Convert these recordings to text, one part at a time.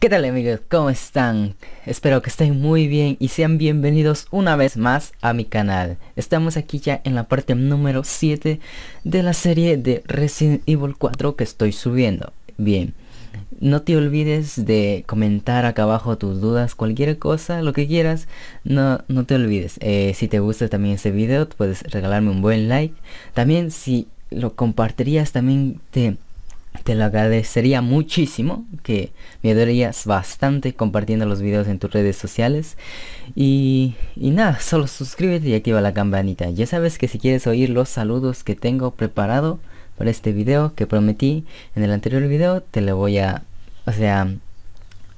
¿Qué tal amigos? ¿Cómo están? Espero que estén muy bien y sean bienvenidos una vez más a mi canal. Estamos aquí ya en la parte número 7 de la serie de Resident Evil 4 que estoy subiendo. Bien, no te olvides de comentar acá abajo tus dudas, cualquier cosa, lo que quieras, no, no te olvides. Eh, si te gusta también este video, puedes regalarme un buen like. También si lo compartirías, también te te lo agradecería muchísimo, que me ayudarías bastante compartiendo los videos en tus redes sociales. Y, y nada, solo suscríbete y activa la campanita. Ya sabes que si quieres oír los saludos que tengo preparado para este video que prometí en el anterior video, te lo voy a, o sea,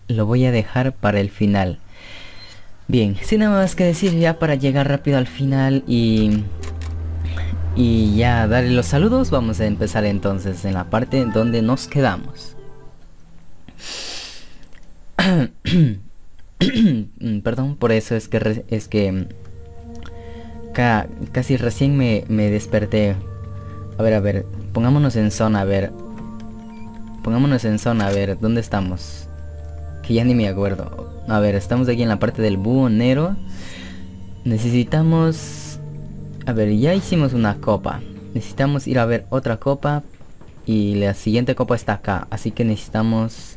lo voy a dejar para el final. Bien, sin nada más que decir ya para llegar rápido al final y y ya darle los saludos, vamos a empezar entonces en la parte donde nos quedamos. Perdón, por eso es que es que casi recién me, me desperté. A ver, a ver, pongámonos en zona, a ver. Pongámonos en zona, a ver, ¿dónde estamos? Que ya ni me acuerdo. A ver, estamos aquí en la parte del búho negro. Necesitamos a ver, ya hicimos una copa. Necesitamos ir a ver otra copa. Y la siguiente copa está acá. Así que necesitamos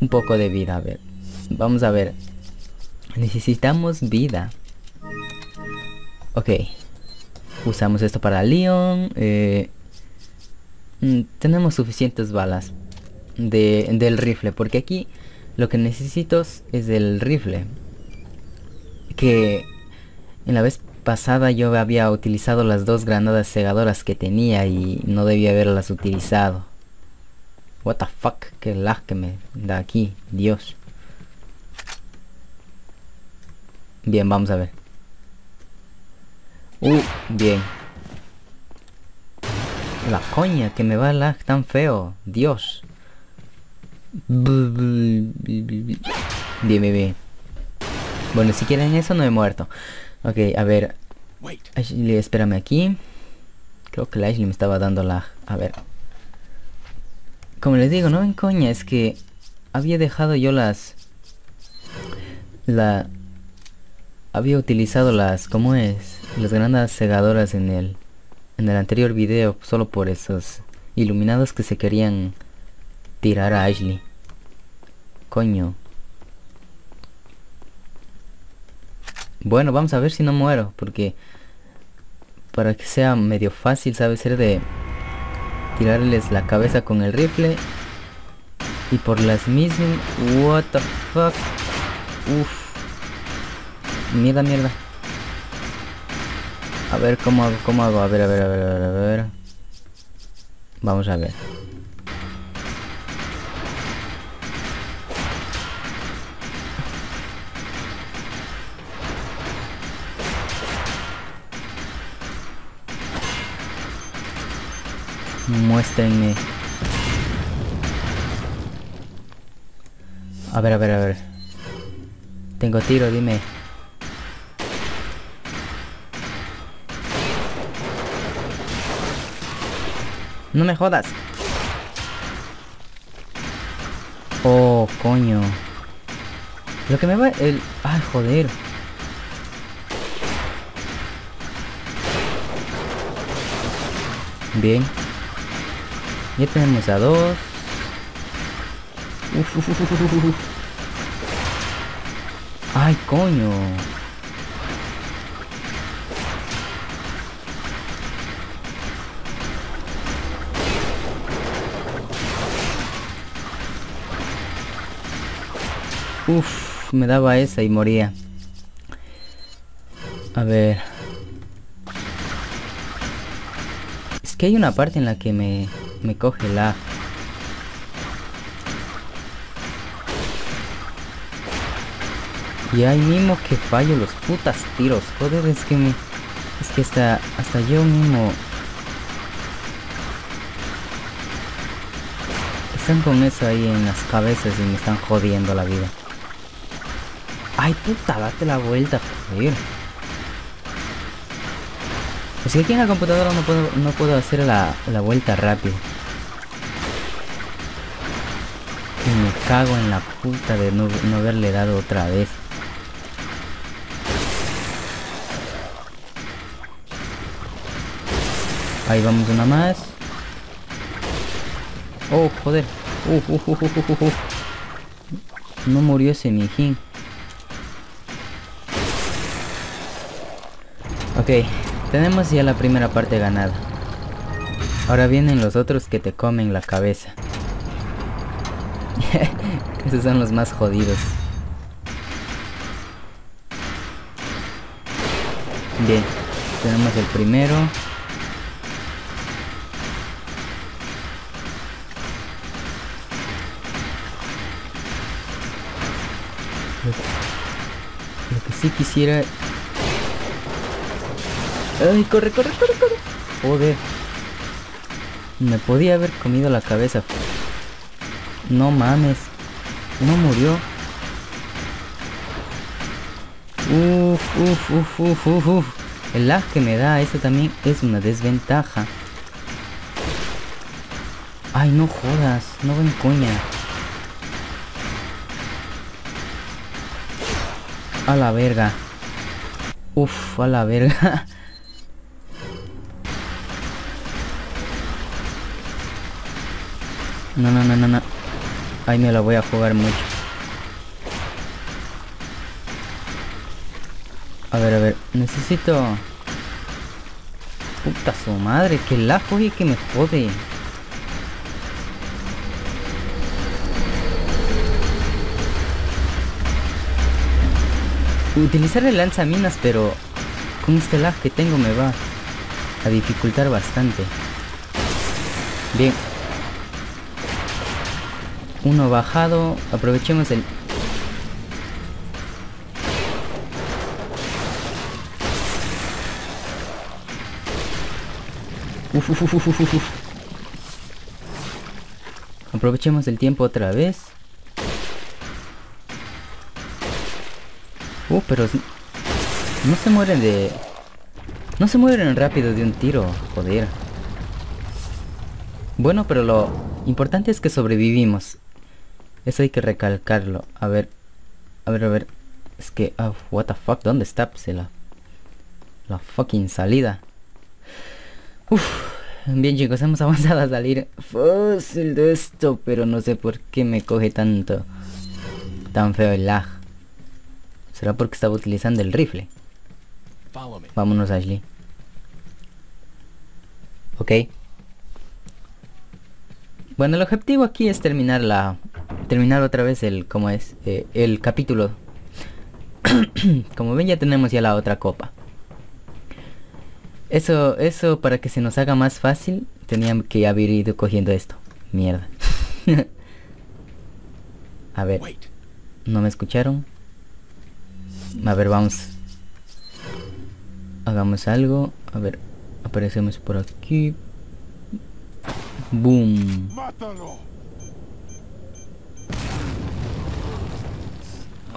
un poco de vida. A ver. Vamos a ver. Necesitamos vida. Ok. Usamos esto para Leon. Eh, mm, tenemos suficientes balas de, del rifle. Porque aquí lo que necesito es el rifle. Que en la vez pasada yo había utilizado las dos granadas cegadoras que tenía y no debía haberlas utilizado. What the fuck, qué lag que me da aquí, Dios. Bien, vamos a ver. Uh, bien. La coña que me va el lag tan feo, Dios. Bien, bien, bien. Bueno, si quieren eso no he muerto. Ok, a ver. Ashley, espérame aquí. Creo que la Ashley me estaba dando la... A ver. Como les digo, no en coña, es que había dejado yo las... La... Había utilizado las... ¿Cómo es? Las granadas cegadoras en el... En el anterior video, solo por esos iluminados que se querían tirar a Ashley. Coño. Bueno, vamos a ver si no muero, porque para que sea medio fácil, sabe ser de tirarles la cabeza con el rifle y por las mismas... What the fuck? Uf. Mierda, mierda. A ver cómo hago, cómo hago. A ver, a ver, a ver, a ver, a ver. Vamos a ver. Muéstrenme. A ver, a ver, a ver. Tengo tiro, dime. No me jodas. Oh, coño. Lo que me va... El... Ay, joder. Bien. Ya tenemos a dos. Ay, coño. Uf, me daba esa y moría. A ver. Es que hay una parte en la que me me coge la... Y ahí mismo que fallo los putas tiros. Joder, es que me... Es que hasta, hasta yo mismo... Están con eso ahí en las cabezas y me están jodiendo la vida. Ay, puta, date la vuelta, joder. Pues que aquí en la computadora no puedo, no puedo hacer la, la vuelta rápido. Cago en la puta de no, no haberle dado otra vez. Ahí vamos una más. Oh, joder. Uh, uh, uh, no murió ese mijín. Ok, tenemos ya la primera parte ganada. Ahora vienen los otros que te comen la cabeza. Esos son los más jodidos. Bien, tenemos el primero. Lo que sí quisiera... ¡Ay, corre, corre, corre, corre! Joder. Me podía haber comido la cabeza. No mames. No murió. Uf, uf, uf, uf, uf, uf. El lag que me da, eso también es una desventaja. Ay, no jodas, no ven coña. A la verga. Uf, a la verga. No, no, no, no, no. Ahí me la voy a jugar mucho. A ver, a ver. Necesito... Puta su madre, que la y que me jode. Utilizar el lanzaminas, pero con este lag que tengo me va a dificultar bastante. Bien, uno bajado. Aprovechemos el... Aprovechemos el tiempo otra vez. Uh, pero... No se mueren de... No se mueren rápido de un tiro, joder. Bueno, pero lo importante es que sobrevivimos. Eso hay que recalcarlo. A ver. A ver, a ver. Es que... Oh, what the fuck. ¿Dónde está? Pues, la... La fucking salida. Uf. Bien chicos, hemos avanzado a salir fácil de esto, pero no sé por qué me coge tanto, tan feo el lag. ¿Será porque estaba utilizando el rifle? Vámonos Ashley. Ok. Bueno, el objetivo aquí es terminar la terminar otra vez el, como es, eh, el capítulo. como ven ya tenemos ya la otra copa. Eso, eso para que se nos haga más fácil, teníamos que haber ido cogiendo esto. Mierda. A ver. ¿No me escucharon? A ver, vamos. Hagamos algo. A ver, aparecemos por aquí. Boom.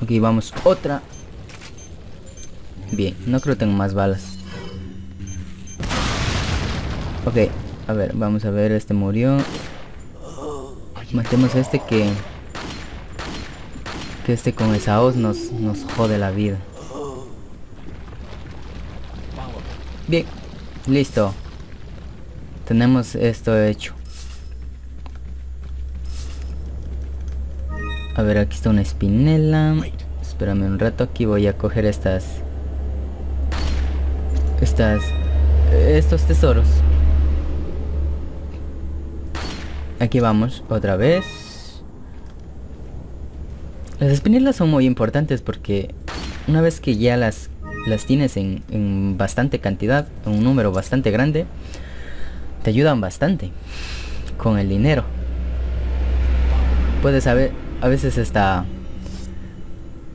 Ok, vamos, otra. Bien, no creo que tengo más balas. Ok, a ver, vamos a ver, este murió. Matemos a este que... Que este con esa hoz nos, nos jode la vida. Bien, listo. Tenemos esto hecho. A ver, aquí está una espinela. Espérame un rato, aquí voy a coger estas... Estas... Estos tesoros. Aquí vamos, otra vez. Las espinelas son muy importantes porque una vez que ya las, las tienes en, en bastante cantidad, un número bastante grande, te ayudan bastante con el dinero. Puedes saber, a veces está...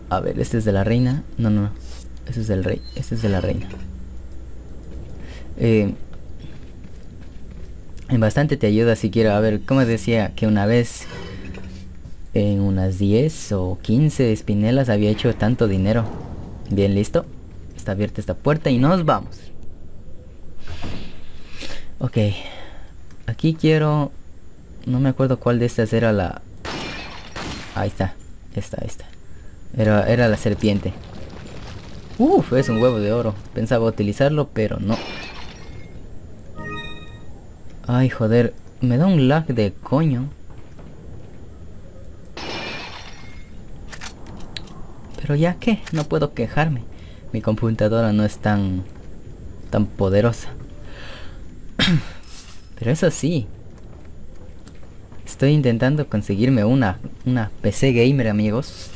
A ver, este es de la reina. No, no, no. Este es del rey. Este es de la reina. Eh, bastante te ayuda si quiero. A ver, como decía que una vez en unas 10 o 15 espinelas había hecho tanto dinero. Bien, listo. Está abierta esta puerta y nos vamos. Ok. Aquí quiero... No me acuerdo cuál de estas era la, Ahí está. Esta, esta. Era, era la serpiente. Uf, es un huevo de oro. Pensaba utilizarlo, pero no. Ay, joder. Me da un lag de coño. Pero ya que, no puedo quejarme. Mi computadora no es tan... tan poderosa. Pero eso sí. Estoy intentando conseguirme una, una PC gamer, amigos.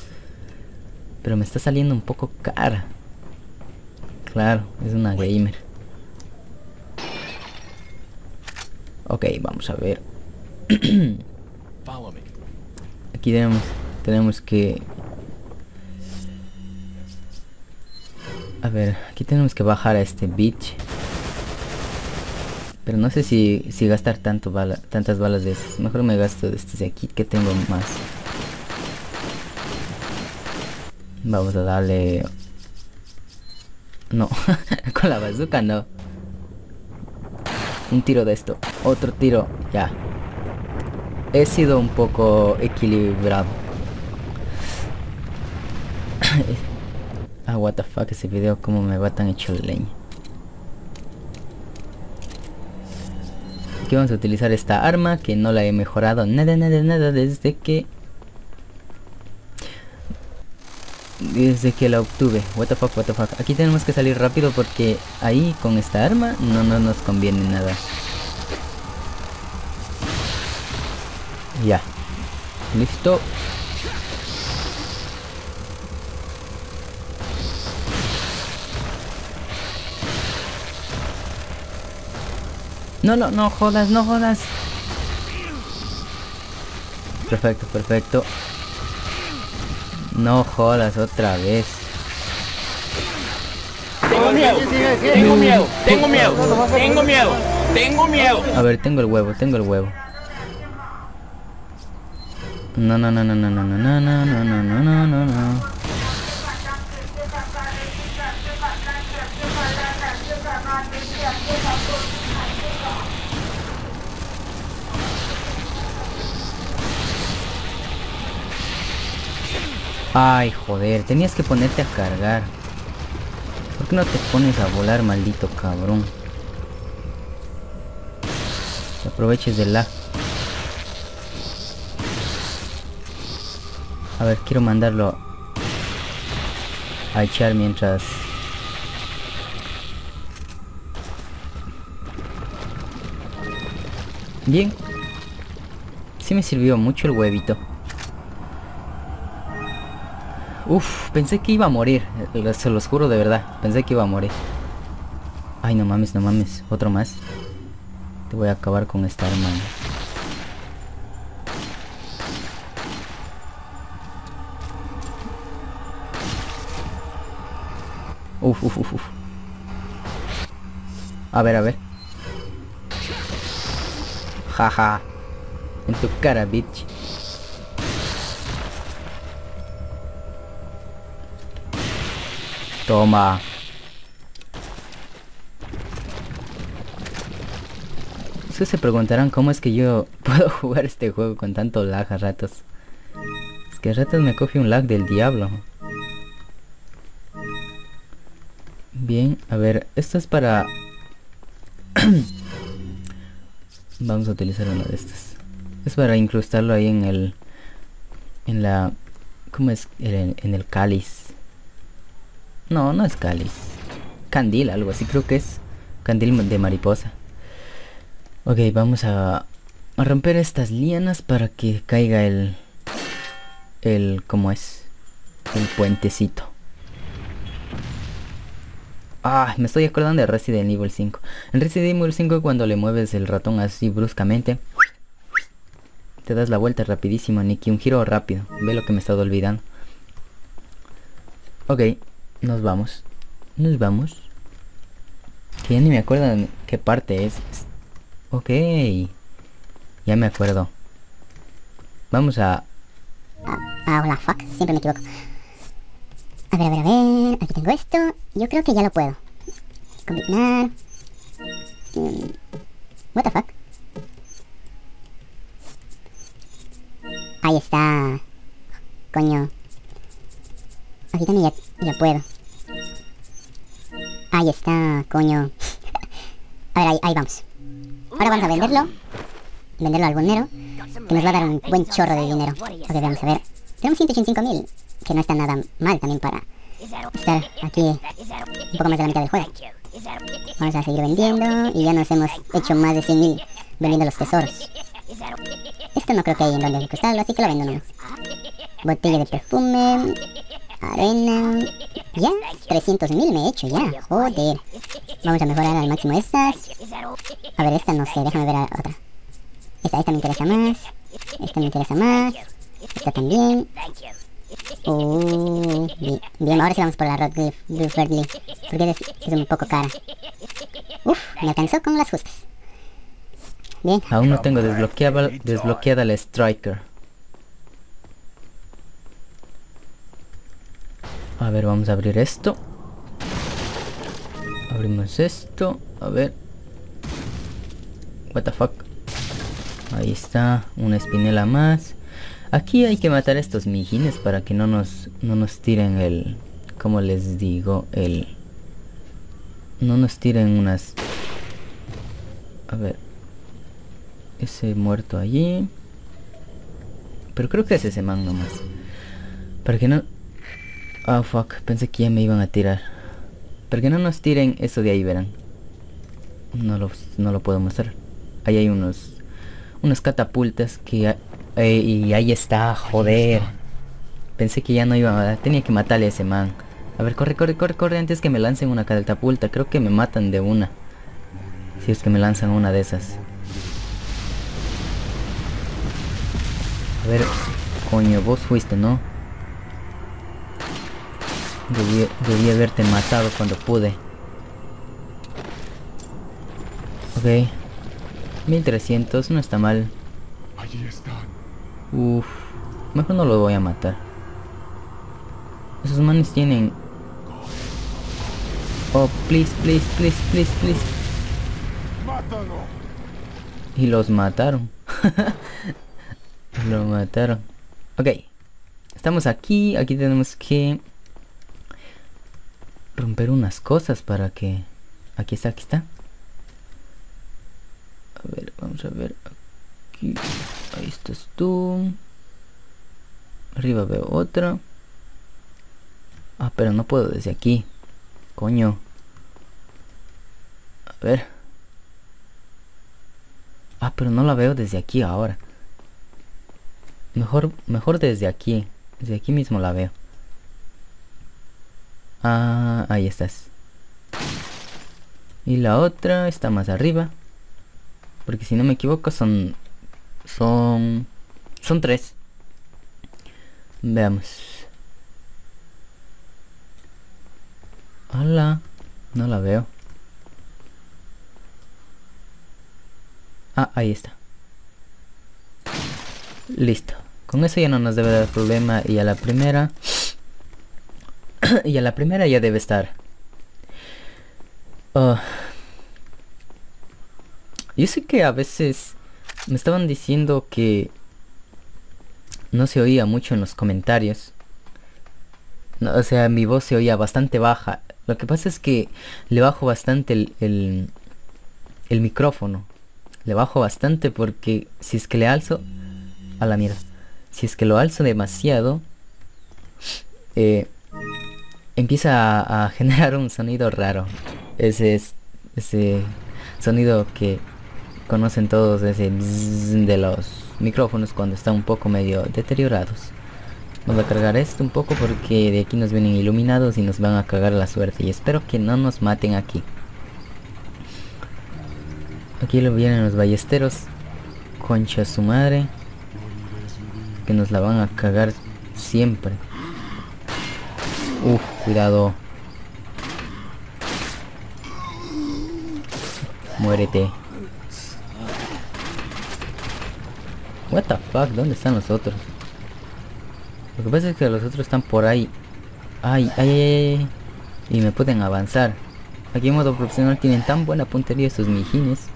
Pero me está saliendo un poco cara. Claro, es una gamer. Ok, vamos a ver. Aquí tenemos, tenemos que... A ver, aquí tenemos que bajar a este beach. Pero no sé si, si gastar tanto bala, tantas balas de esas. Mejor me gasto de este de aquí que tengo más. Vamos a darle... No, con la bazooka no. Un tiro de esto. Otro tiro. Ya. He sido un poco equilibrado. ah, what the fuck ese video. Como me va tan hecho leña. Vamos a utilizar esta arma que no la he mejorado nada, nada, nada desde que desde que la obtuve. What the fuck, what the fuck. Aquí tenemos que salir rápido porque ahí con esta arma no nos conviene nada. Ya. Listo. No, no, no jodas, no jodas. Perfecto, perfecto. No jodas otra vez. Tengo miedo, tengo miedo, tengo miedo, tengo miedo, tengo miedo. A ver, tengo el huevo, tengo el huevo. No, no, no, no, no, no, no, no, no, no, no, no, no, no. Ay, joder, tenías que ponerte a cargar. ¿Por qué no te pones a volar, maldito cabrón? Te aproveches del lag. A ver, quiero mandarlo a echar mientras... Bien. Sí me sirvió mucho el huevito. Uf, pensé que iba a morir. Se los juro de verdad. Pensé que iba a morir. Ay, no mames, no mames. Otro más. Te voy a acabar con esta arma. Uf, uf, uf, uf. A ver, a ver. Jaja. En tu cara, bitch. Toma. Ustedes se preguntarán cómo es que yo puedo jugar este juego con tanto lag a ratos. Es que a ratos me coge un lag del diablo. Bien, a ver, esto es para... Vamos a utilizar una de estas. Es para incrustarlo ahí en el... En la... ¿Cómo es? en el cáliz. No, no es cáliz. Candil, algo así creo que es. Candil de mariposa. Ok, vamos a, romper estas lianas para que caiga el... El... ¿Cómo es? El puentecito. Ah, me estoy acordando de Resident Evil 5. En Resident Evil 5 cuando le mueves el ratón así bruscamente... Te das la vuelta rapidísimo, Nicky. Un giro rápido. Ve lo que me he estado olvidando. Ok, nos vamos. Nos vamos. Que ya ni me acuerdo qué parte es. Ok. Ya me acuerdo. Vamos a... Ah, hola, fuck. Siempre me equivoco. A ver, a ver, a ver. Aquí tengo esto. Yo creo que ya lo puedo. Combinar. Mm, what the fuck. Ahí está. coño. Aquí también ya, ya puedo. Ahí está, coño. A ver, ahí, vamos. Ahora vamos a venderlo. Venderlo al bonero. Que nos va a dar un buen chorro de dinero. Ok, vamos a ver. Tenemos 185.000. Que no está nada mal también para estar aquí un poco más de la mitad del juego. Vamos a seguir vendiendo. Y ya nos hemos hecho más de 100.000 vendiendo los tesoros. Esto no creo que hay en donde cristal, así que lo vendo nomás. Botella de perfume. Arena. Ya, 300.000 me he hecho ya. Joder. Vamos a mejorar al máximo estas. A ver, esta no sé, déjame ver a otra. Esta, esta me interesa más. Esta me interesa más. Esta también. Uh, bien, ahora sí vamos por la Rock Blue. Porque es, es un poco cara. Uf, me alcanzó con las justas. Bien. Aún no tengo desbloqueada la Striker. A ver, vamos a abrir esto. Abrimos esto. A ver. What the fuck. Ahí está. Una espinela más. Aquí hay que matar a estos mijines para que no nos, no nos tiren el... Como les digo, el... No nos tiren unas... A ver. Ese muerto allí. Pero creo que es ese man nomás. Para que no... Ah, fuck. Pensé que ya me iban a tirar. Para que no nos tiren eso de ahí, verán. No lo, no lo puedo mostrar. Ahí hay unos... Unas catapultas que... Eh, y ahí está, joder. Pensé que ya no iba a... Tenía que matarle a ese man. A ver, corre, corre, corre, corre antes que me lancen una catapulta. Creo que me matan de una. Si es que me lanzan una de esas. A ver, coño, vos fuiste, ¿no? Debí, debí haberte matado cuando pude. Ok. 1300, no está mal. Allí están. Uff. Mejor no lo voy a matar. Esos manes tienen... Oh, please, please, please, please, please. ¡Mátalo! Y los mataron. Lo mataron. Ok. Estamos aquí. Aquí tenemos que... Romper unas cosas para que... Aquí está, aquí está. A ver, vamos a ver. Aquí. Ahí estás tú. Arriba veo otra. Ah, pero no puedo desde aquí. Coño. A ver. Ah, pero no la veo desde aquí ahora. Mejor, mejor desde aquí. Desde aquí mismo la veo. Ah, ahí estás. Y la otra está más arriba. Porque si no me equivoco son... Son... Son tres. Veamos. Hola. No la veo. Ah, ahí está. Listo. Con eso ya no nos debe dar problema y a la primera... y a la primera ya debe estar. Ah. yo sé que a veces me estaban diciendo que no se oía mucho en los comentarios. No, o sea, mi voz se oía bastante baja. Lo que pasa es que le bajo bastante el, el, el micrófono. Le bajo bastante porque si es que le alzo... A la mierda. Si es que lo alzo demasiado... Eh, empieza a, generar un sonido raro. Ese es ese sonido que conocen todos ese de los micrófonos cuando están un poco medio deteriorados. Vamos a cargar esto un poco porque de aquí nos vienen iluminados y nos van a cagar la suerte. Y espero que no nos maten aquí. Aquí lo vienen los ballesteros. Concha su madre. Que nos la van a cagar siempre. Uf, cuidado. Muérete. What the fuck, ¿dónde están los otros? Lo que pasa es que los otros están por ahí. Ay, ay, ay, ay. Y me pueden avanzar. Aquí en modo profesional tienen tan buena puntería estos mijines.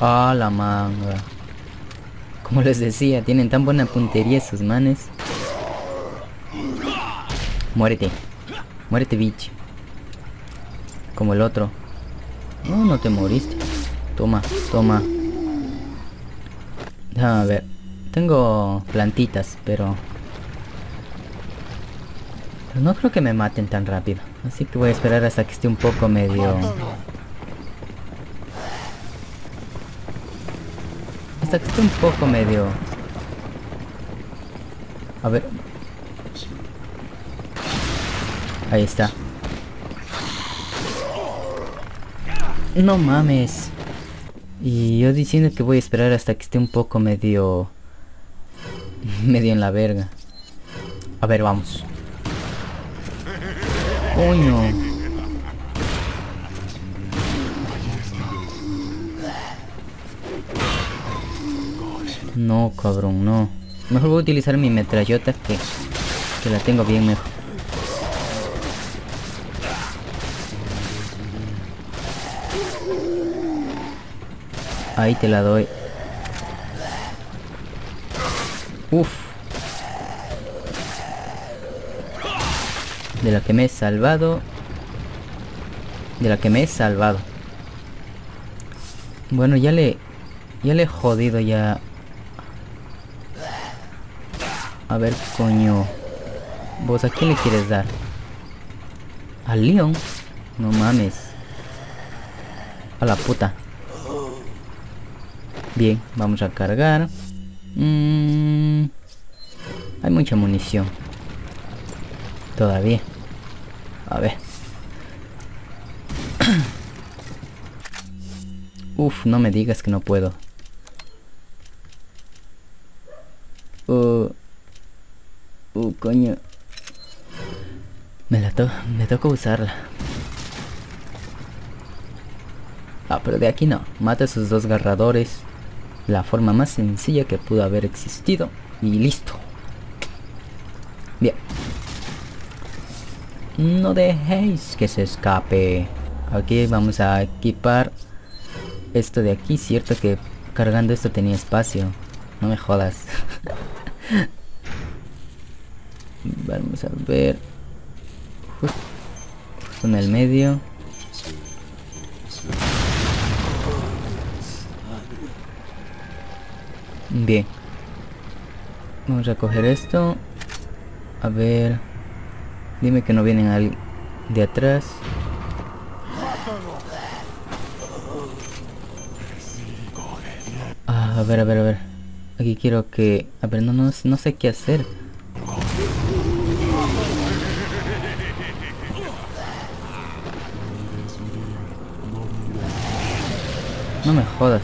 Ah, la manga. Como les decía, tienen tan buena puntería esos manes. Muérete. Muérete, bitch. Como el otro. No, no te moriste. Toma, toma. Déjame ver. Tengo plantitas, pero... Pero no creo que me maten tan rápido. Así que voy a esperar hasta que esté un poco medio... Hasta que esté un poco medio... A ver. Ahí está. No mames. Y yo diciendo que voy a esperar hasta que esté un poco medio... Medio en la verga. A ver, vamos. Coño. No, cabrón, no. Mejor voy a utilizar mi metrallota que, que la tengo bien mejor. Ahí te la doy. Uf. De la que me he salvado. De la que me he salvado. Bueno, ya le... Ya le he jodido ya. A ver, coño. ¿Vos a quién le quieres dar? ¿Al León? No mames. A la puta. Bien, vamos a cargar. Mm, hay mucha munición. Todavía. A ver. Uf, no me digas que no puedo. Uh, uh coño. Me la to me toca usarla. Ah, pero de aquí no. Mata a esos dos garradores la forma más sencilla que pudo haber existido y listo bien no dejéis que se escape aquí vamos a equipar esto de aquí cierto que cargando esto tenía espacio no me jodas vamos a ver justo en el medio Bien. Vamos a coger esto. A ver. Dime que no vienen al de atrás. Ah, a ver, a ver, a ver. Aquí quiero que... A ver, no, no, no sé qué hacer. No me jodas.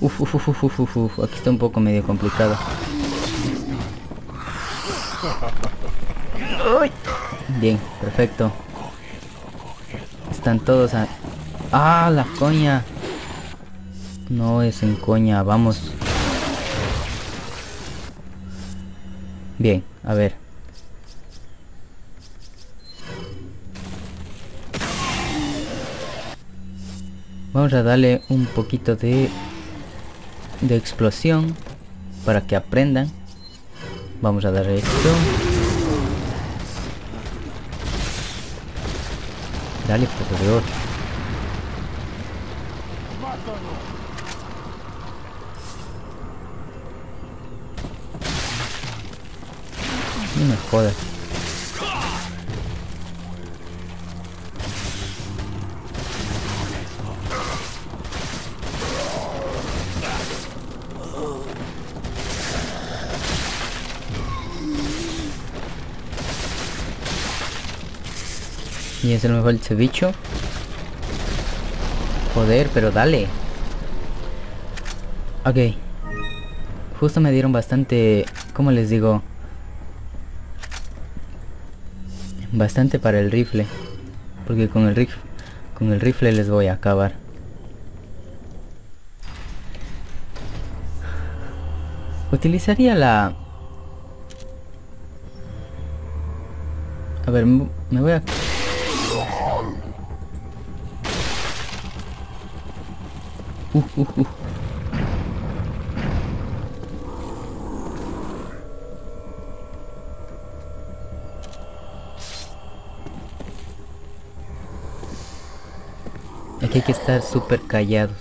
Uf, uf, uf, uf, uf, uf, aquí está un poco medio complicado. Bien, perfecto. Están todos a... ¡Ah, la coña! No es en coña, vamos. Bien, a ver. Vamos a darle un poquito de de explosión para que aprendan. Vamos a dar esto. Dale, por Dios. No me jodas. Y es el mejor ese bicho. Joder, pero dale. Ok. Justo me dieron bastante... ¿Cómo les digo? Bastante para el rifle. Porque con el rifle... Con el rifle les voy a acabar. Utilizaría la... A ver, me voy a... Uh, uh, uh. Aquí hay que estar súper callados.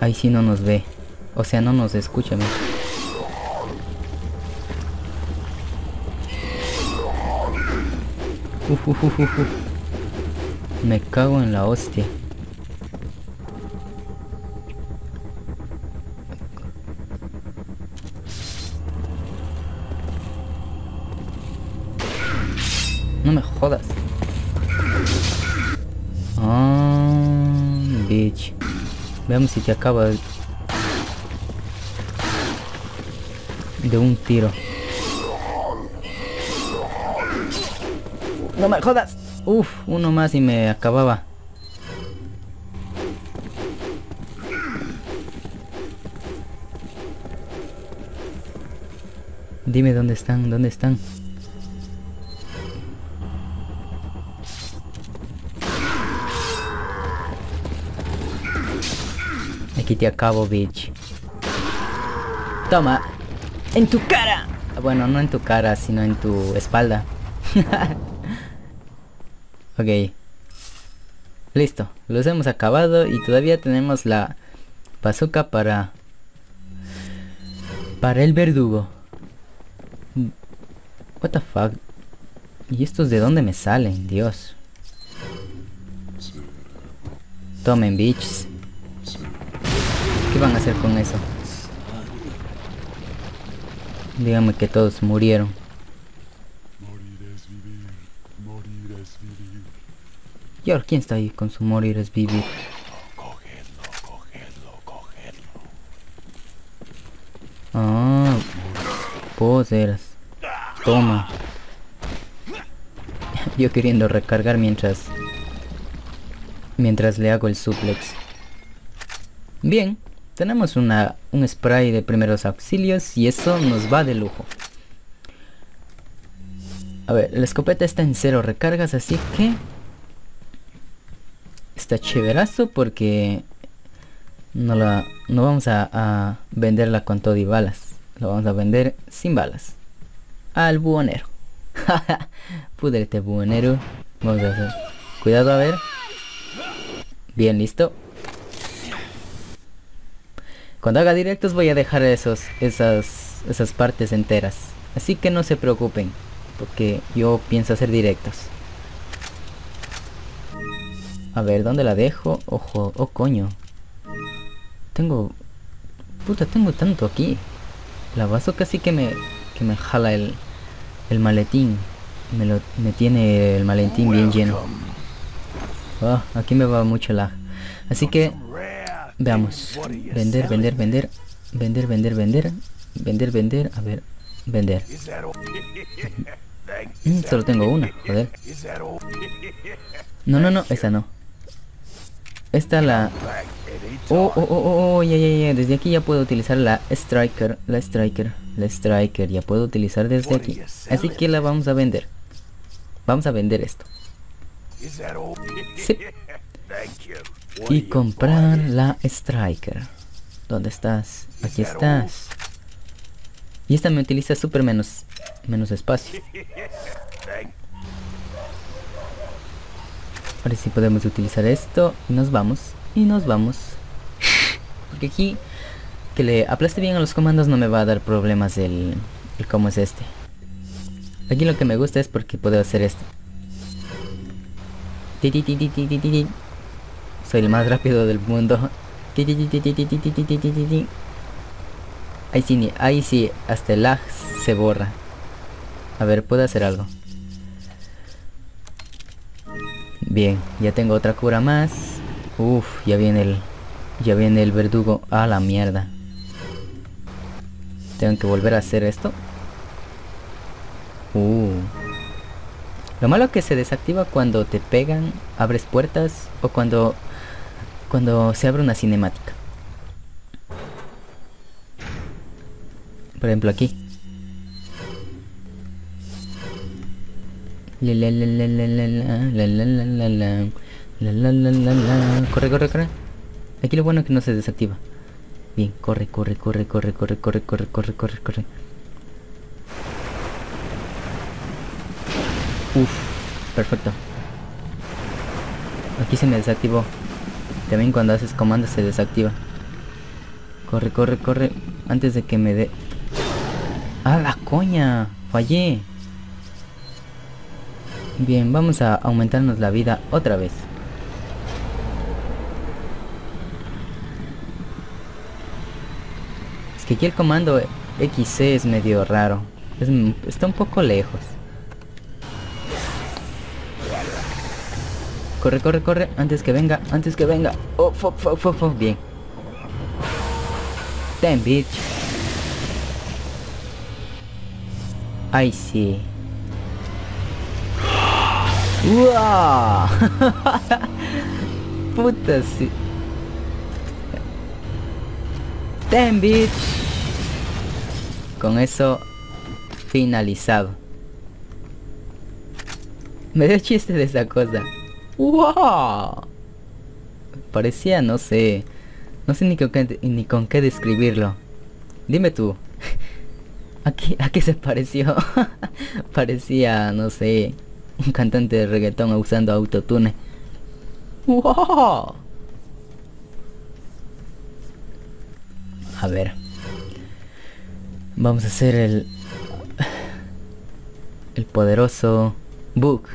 Ahí sí no nos ve. O sea, no nos escucha. mira. Me cago en la hostia. Veamos si te acaba de... de un tiro. No me jodas. Uf, uno más y me acababa. Dime dónde están, dónde están. Aquí te acabo, bitch. Toma. En tu cara. Bueno, no en tu cara, sino en tu espalda. ok. Listo. Los hemos acabado y todavía tenemos la bazooka para... Para el verdugo. What the fuck. ¿Y estos de dónde me salen? Dios. Tomen, bitches. ¿Qué van a hacer con eso? Dígame que todos murieron. Morir. ¿Y ahora quién está ahí con su morir es vivir? Cogedlo, cogedlo. Ah, vos. Toma. Yo queriendo recargar mientras... Mientras le hago el suplex. Bien, tenemos una, un spray de primeros auxilios y eso nos va de lujo. A ver, la escopeta está en cero recargas, así que... Está chéverazo porque... No la... No vamos a, venderla con todo y balas. La vamos a vender sin balas. Al buhonero. Pudrete buhonero. Vamos a hacer... Cuidado a ver. Bien, listo. Cuando haga directos voy a dejar esos, esas, esas partes enteras. Así que no se preocupen. Porque yo pienso hacer directos. A ver, ¿dónde la dejo? Ojo, oh coño. Tengo... Puta, tengo tanto aquí. La bazooka sí que me, que me jala el, el maletín. Me, lo, me tiene el maletín bien lleno. Ah, aquí me va mucho lag. Así que veamos. Vender, vender, vender. Vender, vender, vender. Vender, vender. A ver. Vender. Mm, solo tengo una, joder. No, no, no, esa no. Esta la... Oh, oh, oh, oh, oh, ya, ya, ya. Desde aquí ya puedo utilizar la Striker. La Striker. La Striker. Ya puedo utilizar desde aquí. Así que la vamos a vender. Vamos a vender esto. Sí. Y comprar la Striker. ¿Dónde estás? Aquí estás. Y esta me utiliza súper menos, menos espacio. Ahora sí podemos utilizar esto. Y nos vamos. Y nos vamos. Porque aquí, que le aplaste bien a los comandos no me va a dar problemas el, el cómo es este. Aquí lo que me gusta es porque puedo hacer esto. Soy el más rápido del mundo. Ahí sí, ahí sí, hasta el lag se borra. A ver, puedo hacer algo. Bien, ya tengo otra cura más. Uf, ya viene el... Ya viene el verdugo. A ah, la mierda. Tengo que volver a hacer esto. Uh. Lo malo es que se desactiva cuando te pegan, abres puertas o cuando cuando se abre una cinemática. Por ejemplo aquí. La la la la la la la la la la la la la la Corre, corre, corre. Aquí lo bueno es que no se desactiva. Bien, corre, corre, corre, corre, corre, corre, corre, corre, corre, corre. Uf, perfecto. Aquí se me desactivó. También cuando haces comando se desactiva. Corre, corre, corre. Antes de que me dé... ¡Ah, la coña! Fallé. Bien, vamos a aumentarnos la vida otra vez. Es que aquí el comando XC es medio raro. Es, está un poco lejos. Corre, corre, corre. Antes que venga, antes que venga. Oh, fuck, fuck, fuck, fuck. Bien. Damn, bitch. Ay, sí. ¡Wow! Puta, sí. Damn, bitch. Con eso finalizado. Me dio chiste de esa cosa. ¡Wow! Parecía, no sé. No sé ni con qué, ni con qué describirlo. Dime tú. ¿A qué, ¿A qué se pareció? Parecía, no sé, un cantante de reggaetón usando autotune. ¡Wow! A ver. Vamos a hacer el... El poderoso book.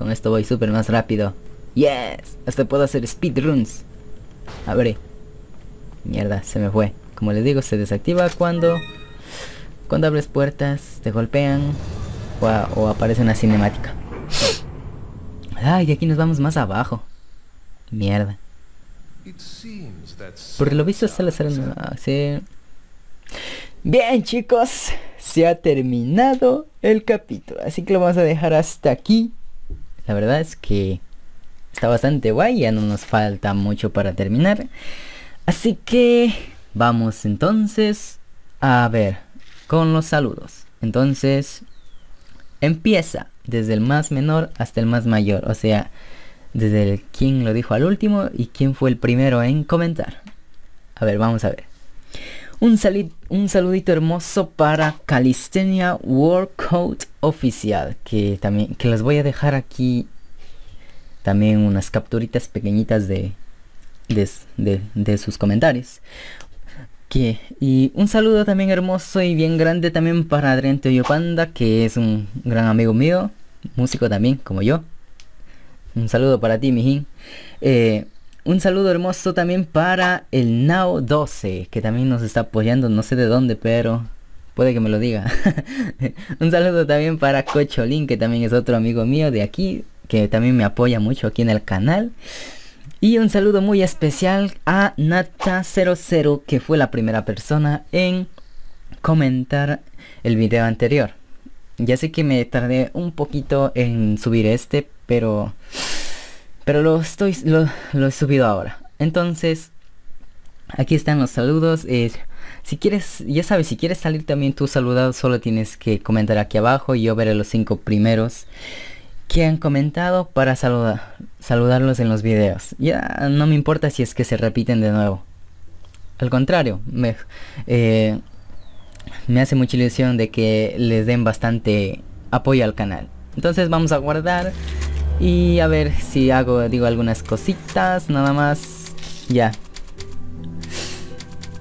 Con esto voy súper más rápido. Yes, hasta puedo hacer speedruns. Abre. Mierda, se me fue. Como les digo, se desactiva cuando... Cuando abres puertas, te golpean o, aparece una cinemática. Ay, aquí nos vamos más abajo. Mierda. Por lo visto sale hacer Bien chicos, se ha terminado el capítulo. Así que lo vamos a dejar hasta aquí. La verdad es que está bastante guay, ya no nos falta mucho para terminar. Así que vamos entonces a ver con los saludos. Entonces empieza desde el más menor hasta el más mayor. O sea, desde el quién lo dijo al último y quién fue el primero en comentar. A ver, vamos a ver. Un, un saludito hermoso para Calistenia Workout Oficial. Que también que les voy a dejar aquí también unas capturitas pequeñitas de, de, de, sus comentarios. Que, y un saludo también hermoso y bien grande también para Adrián Toyopanda, que es un gran amigo mío, músico también, como yo. Un saludo para ti, mijín. Eh, un saludo hermoso también para el Now 12, que también nos está apoyando, no sé de dónde, pero puede que me lo diga. un saludo también para Cocholín, que también es otro amigo mío de aquí, que también me apoya mucho aquí en el canal. Y un saludo muy especial a Nata00, que fue la primera persona en comentar el video anterior. Ya sé que me tardé un poquito en subir este, pero pero lo estoy lo, he subido ahora. Entonces, aquí están los saludos. Eh, si quieres, ya sabes, si quieres salir también tú saludado, solo tienes que comentar aquí abajo y yo veré los cinco primeros que han comentado para saludar, saludarlos en los videos. Ya no me importa si es que se repiten de nuevo. Al contrario, me, eh, me hace mucha ilusión de que les den bastante apoyo al canal. Entonces vamos a guardar y a ver si hago, digo algunas cositas, nada más. Ya.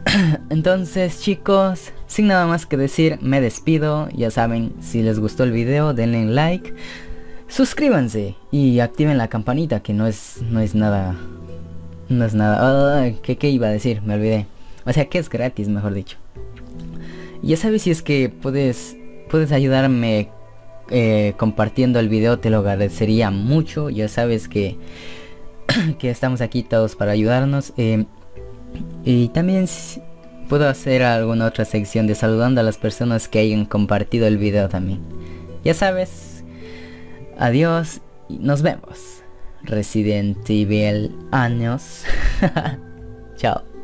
Entonces chicos, sin nada más que decir, me despido. Ya saben, si les gustó el video, denle like suscríbanse y activen la campanita que no es no es nada no es nada ¿qué, ¿qué, iba a decir me olvidé o sea que es gratis mejor dicho ya sabes si es que puedes puedes ayudarme eh, compartiendo el video te lo agradecería mucho ya sabes que que estamos aquí todos para ayudarnos eh, y también puedo hacer alguna otra sección de saludando a las personas que hayan compartido el video también ya sabes Adiós y nos vemos. Resident Evil años. Chao.